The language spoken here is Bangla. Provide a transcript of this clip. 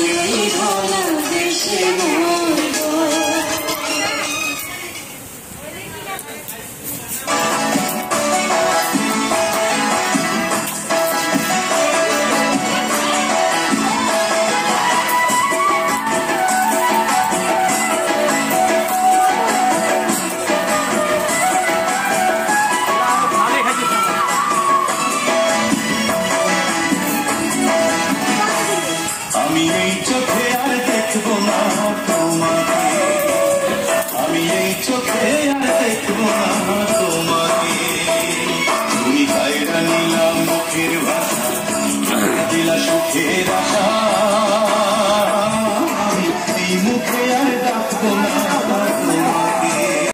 তোমাকে ভালোবেসে আমি এই চোখে আর দেখব না তোমাকে। আমি এই চোখে আর দেখব না তোমাকে। তুমি কায়রা নিলাম মুখের ভাষা দিলা সুখের আশা।